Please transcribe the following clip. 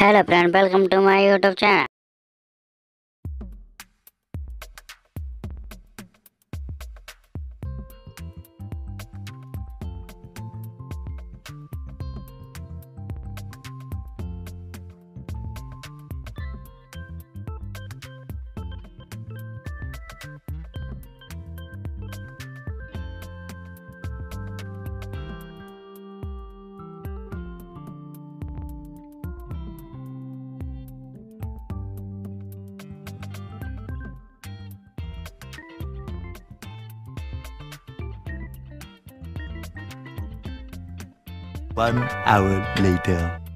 Hello friend, welcome to my YouTube channel. One hour later.